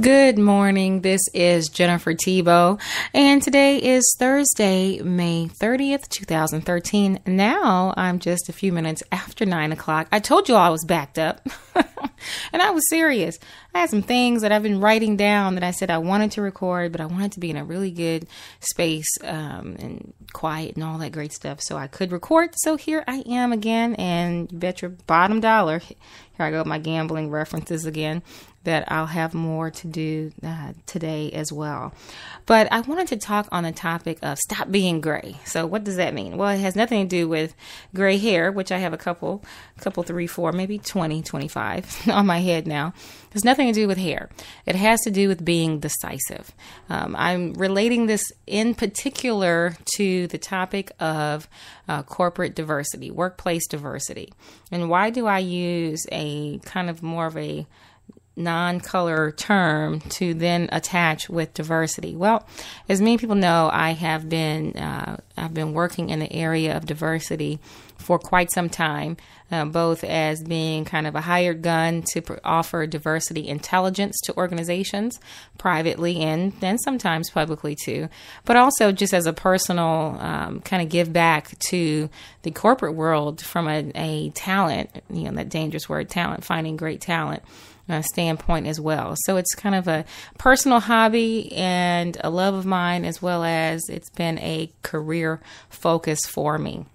Good morning. This is Jennifer Thibeaux, and today is Thursday, May 30th, 2013. Now I'm just a few minutes after nine o'clock. I told you I was backed up, and I was serious. I had some things that I've been writing down that I said I wanted to record, but I wanted to be in a really good space um, and quiet and all that great stuff so I could record. So here I am again, and you bet your bottom dollar. Here I go, with my gambling references again that I'll have more to do uh, today as well. But I wanted to talk on the topic of stop being gray. So what does that mean? Well, it has nothing to do with gray hair, which I have a couple, couple, three, four, maybe 20, 25 on my head now. Has nothing to do with hair. It has to do with being decisive. Um, I'm relating this in particular to the topic of uh, corporate diversity, workplace diversity. And why do I use a kind of more of a non-color term to then attach with diversity? Well, as many people know, I have been uh, I've been working in the area of diversity for quite some time, uh, both as being kind of a hired gun to pr- offer diversity intelligence to organizations privately and then sometimes publicly too, but also just as a personal um, kind of give back to the corporate world from a, a talent, you know, that dangerous word, talent, finding great talent uh, standpoint as well. So it's kind of a personal hobby and a love of mine, as well as it's been a career focus for me.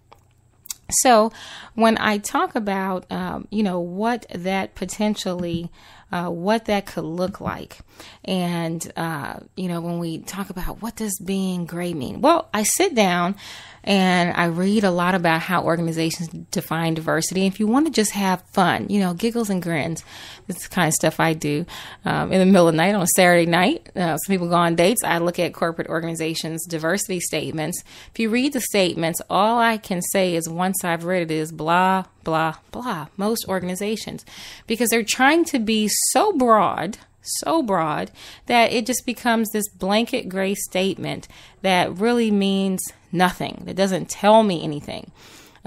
So when I talk about, um, you know, what that potentially uh, what that could look like. And, uh, you know, when we talk about what does being gray mean? Well, I sit down and I read a lot about how organizations define diversity. If you want to just have fun, you know, giggles and grins, this is kind of stuff I do um, in the middle of the night on a Saturday night. Uh, some people go on dates. I look at corporate organizations' diversity statements. If you read the statements, all I can say is once I've read it is blah, blah, blah. Most organizations, because they're trying to be so broad so broad that it just becomes this blanket gray statement that really means nothing, that doesn't tell me anything.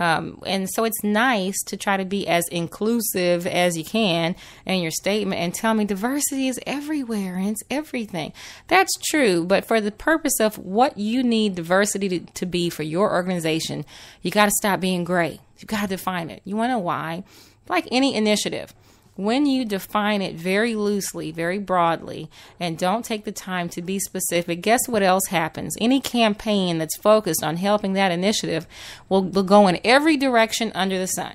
Um, and so it's nice to try to be as inclusive as you can in your statement and tell me diversity is everywhere and it's everything. That's true, but for the purpose of what you need diversity to, to be for your organization, you got to stop being gray. You got to define it. You want to know why? Like any initiative when you define it very loosely, very broadly, and don't take the time to be specific, guess what else happens? Any campaign that's focused on helping that initiative will, will go in every direction under the sun,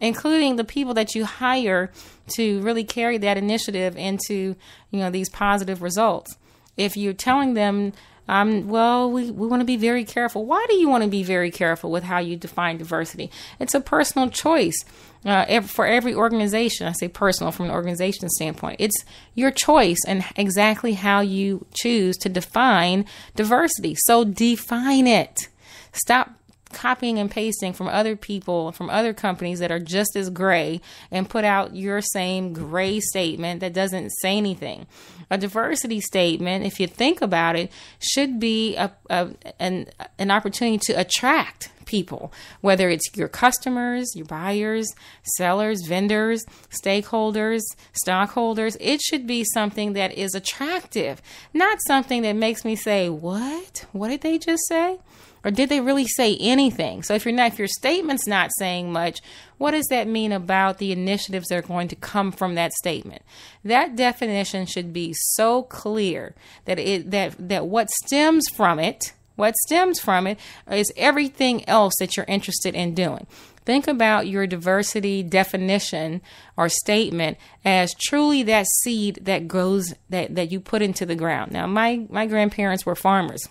including the people that you hire to really carry that initiative into, you know, these positive results. If you're telling them um, well, we, we want to be very careful. Why do you want to be very careful with how you define diversity? It's a personal choice uh, for every organization. I say personal from an organization standpoint. It's your choice and exactly how you choose to define diversity. So define it. Stop copying and pasting from other people, from other companies that are just as gray, and put out your same gray statement that doesn't say anything. A diversity statement, if you think about it, should be a, a an, an opportunity to attract people, whether it's your customers, your buyers, sellers, vendors, stakeholders, stockholders. It should be something that is attractive, not something that makes me say, What? What did they just say? Or did they really say anything? So if you're not, if your statement's not saying much, what does that mean about the initiatives that are going to come from that statement? That definition should be so clear that it that that what stems from it, what stems from it is everything else that you're interested in doing. Think about your diversity definition or statement as truly that seed that grows that, that you put into the ground. Now my my grandparents were farmers.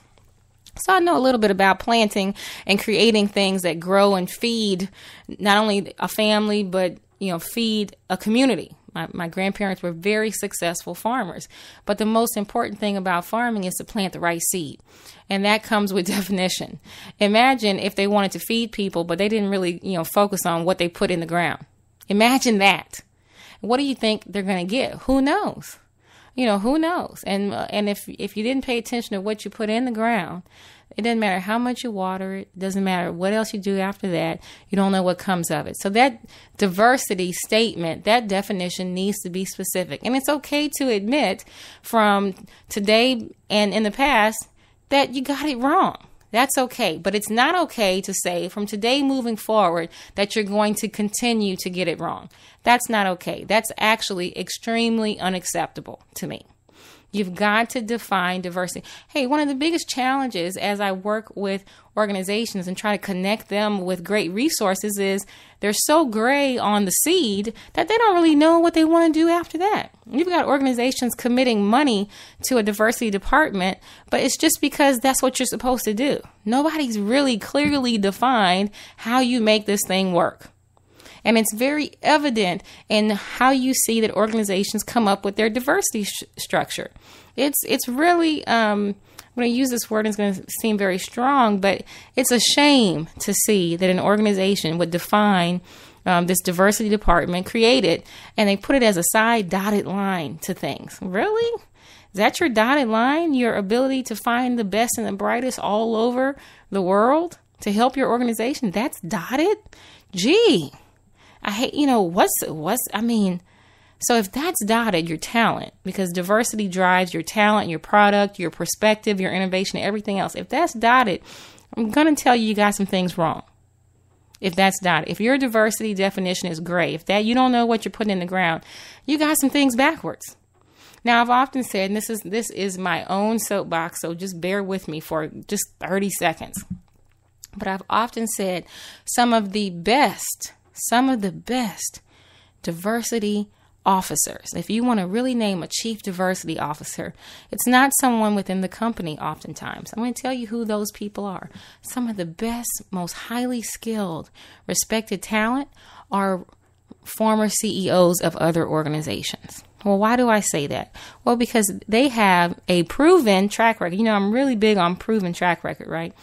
So I know a little bit about planting and creating things that grow and feed not only a family, but you know, feed a community. My, my grandparents were very successful farmers. But the most important thing about farming is to plant the right seed. And that comes with definition. Imagine if they wanted to feed people, but they didn't really, you know, focus on what they put in the ground. Imagine that. What do you think they're going to get? Who knows? You know, who knows? And and if if you didn't pay attention to what you put in the ground, it doesn't matter how much you water. It doesn't matter what else you do after that. You don't know what comes of it. So that diversity statement, that definition needs to be specific. And it's okay to admit from today and in the past that you got it wrong. That's okay. But it's not okay to say from today moving forward that you're going to continue to get it wrong. That's not okay. That's actually extremely unacceptable to me. You've got to define diversity. Hey, one of the biggest challenges as I work with organizations and try to connect them with great resources is they're so gray on the seed that they don't really know what they want to do after that. You've got organizations committing money to a diversity department, but it's just because that's what you're supposed to do. Nobody's really clearly defined how you make this thing work. And it's very evident in how you see that organizations come up with their diversity sh- structure. It's it's really um, going to use this word, it's going to seem very strong, but it's a shame to see that an organization would define um, this diversity department, create it, and they put it as a side dotted line to things. Really? Is that your dotted line? Your ability to find the best and the brightest all over the world to help your organization? That's dotted? Gee, I hate, you know, what's, what's, I mean, so if that's dotted, your talent, because diversity drives your talent, your product, your perspective, your innovation, everything else. If that's dotted, I'm going to tell you you got some things wrong. If that's dotted, if your diversity definition is gray, if that you don't know what you're putting in the ground, you got some things backwards. Now I've often said, this is this is my own soapbox, so just bear with me for just 30 seconds. But I've often said some of the best some of the best diversity officers. If you want to really name a chief diversity officer, it's not someone within the company oftentimes. I'm going to tell you who those people are. Some of the best, most highly skilled, respected talent are former CEOs of other organizations. Well, why do I say that? Well, because they have a proven track record. You know, I'm really big on proven track record, right?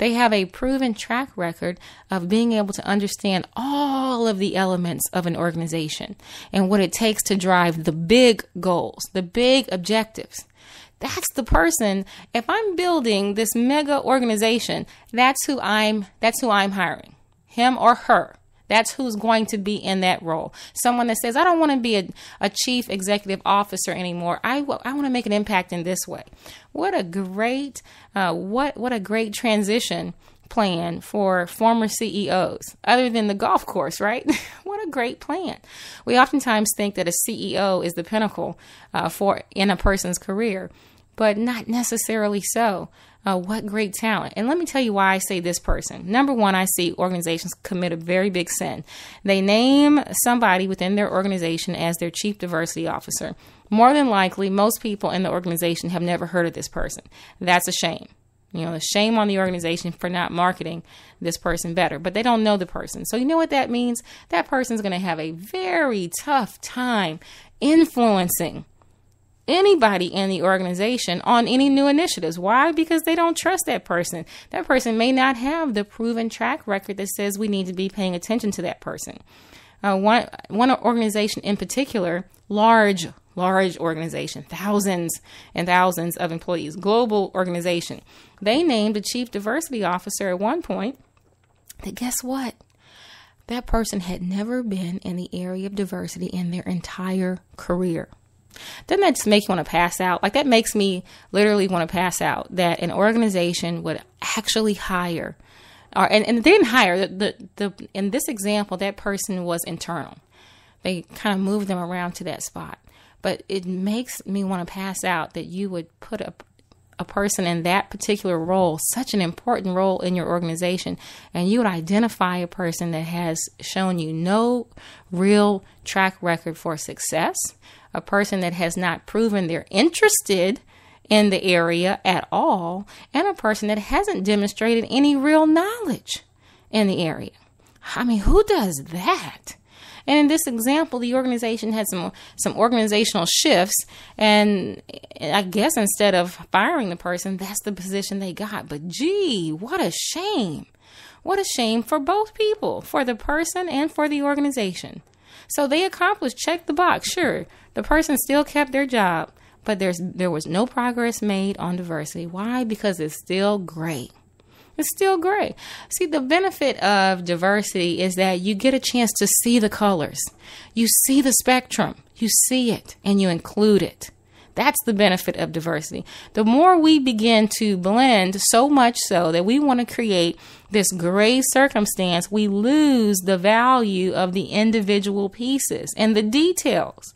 They have a proven track record of being able to understand all of the elements of an organization and what it takes to drive the big goals, the big objectives. That's the person. If I'm building this mega organization, that's who I'm that's who I'm hiring. Him or her. That's who's going to be in that role. Someone that says, I don't want to be a, a chief executive officer anymore. I, w- I want to make an impact in this way. What a great, uh, what, what a great transition plan for former CEOs, other than the golf course, right? what a great plan. We oftentimes think that a CEO is the pinnacle uh, for in a person's career, but not necessarily so. Uh, what great talent. And let me tell you why I say this person. Number one, I see organizations commit a very big sin. They name somebody within their organization as their chief diversity officer. More than likely, most people in the organization have never heard of this person. That's a shame. You know, the shame on the organization for not marketing this person better, but they don't know the person. So, you know what that means? That person's going to have a very tough time influencing anybody in the organization on any new initiatives. Why? Because they don't trust that person. That person may not have the proven track record that says we need to be paying attention to that person. Uh, one one organization in particular, large large organization, thousands and thousands of employees, global organization. They named a chief diversity officer at one point. That guess what? That person had never been in the area of diversity in their entire career. Doesn't that just make you want to pass out? Like that makes me literally want to pass out that an organization would actually hire or and, and they didn't hire the, the the in this example that person was internal. They kind of moved them around to that spot. But it makes me want to pass out that you would put a a person in that particular role, such an important role in your organization, and you would identify a person that has shown you no real track record for success, a person that has not proven they're interested in the area at all, and a person that hasn't demonstrated any real knowledge in the area. I mean, who does that? And in this example, the organization had some some organizational shifts, and I guess instead of firing the person, that's the position they got. But gee, what a shame! What a shame for both people, for the person and for the organization. So they accomplished, check the box. Sure, the person still kept their job, but there's there was no progress made on diversity. Why? Because it's still gray. It's still gray. See, the benefit of diversity is that you get a chance to see the colors. You see the spectrum. You see it and you include it. That's the benefit of diversity. The more we begin to blend, so much so that we want to create this gray circumstance, we lose the value of the individual pieces and the details.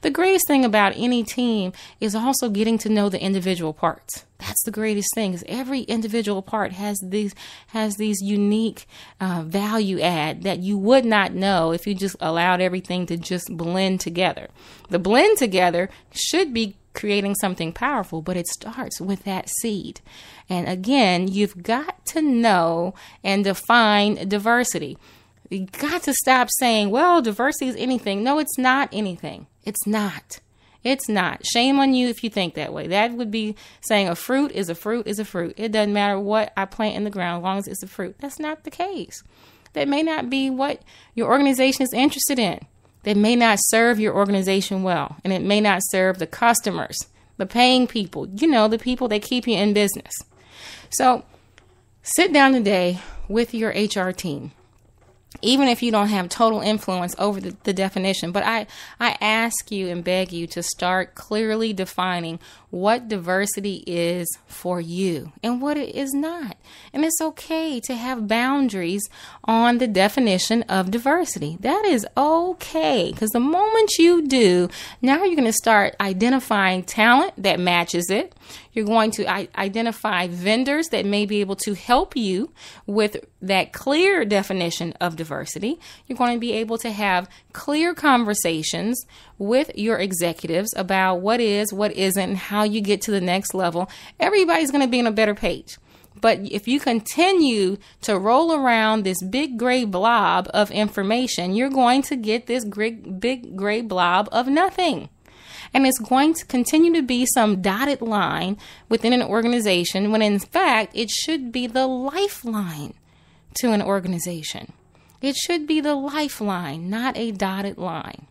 The greatest thing about any team is also getting to know the individual parts. That's the greatest thing is every individual part has these has these unique uh, value add that you would not know if you just allowed everything to just blend together. The blend together should be creating something powerful, but it starts with that seed. And again, you've got to know and define diversity. You got to stop saying, well, diversity is anything. No, it's not anything. It's not. It's not. Shame on you if you think that way. That would be saying a fruit is a fruit is a fruit. It doesn't matter what I plant in the ground as long as it's a fruit. That's not the case. That may not be what your organization is interested in. That may not serve your organization well. And it may not serve the customers, the paying people, you know, the people that keep you in business. So sit down today with your HR team even if you don't have total influence over the, the, definition. But I, I ask you and beg you to start clearly defining what diversity is for you and what it is not. And it's okay to have boundaries on the definition of diversity. That is okay because the moment you do, now you're going to start identifying talent that matches it. You're going to identify vendors that may be able to help you with that clear definition of diversity. You're going to be able to have clear conversations with your executives about what is, what isn't, how you get to the next level. Everybody's going to be on a better page. But if you continue to roll around this big gray blob of information, you're going to get this big gray blob of nothing. And it's going to continue to be some dotted line within an organization when in fact it should be the lifeline to an organization. It should be the lifeline, not a dotted line.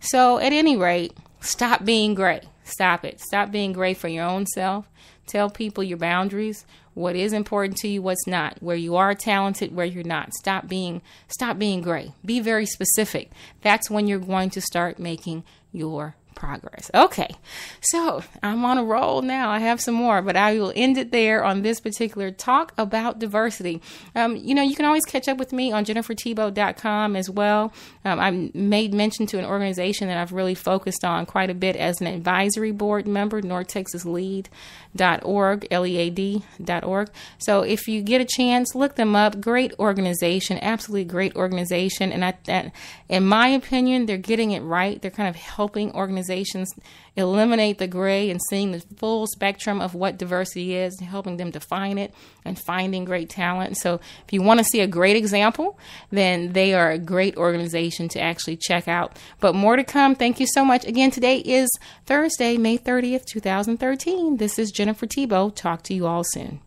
So, at any rate, stop being gray. Stop it. Stop being gray for your own self. Tell people your boundaries, what is important to you, what's not, where you are talented, where you're not. Stop being stop being gray. Be very specific. That's when you're going to start making your progress. Okay, so I'm on a roll now. I have some more, but I will end it there on this particular talk about diversity. Um, you know, you can always catch up with me on jenniferthibeaux.com as well. Um, I made mention to an organization that I've really focused on quite a bit as an advisory board member, North Texas Lead lead.org, L-E-A-D.org. So if you get a chance, look them up. Great organization, absolutely great organization. And I, in my opinion, they're getting it right. They're kind of helping organizations eliminate the gray and seeing the full spectrum of what diversity is, helping them define it and finding great talent. So if you want to see a great example, then they are a great organization to actually check out. But more to come. Thank you so much. Again, today is Thursday, May 30th, 2013. This is Jennifer Thibeaux. Talk to you all soon.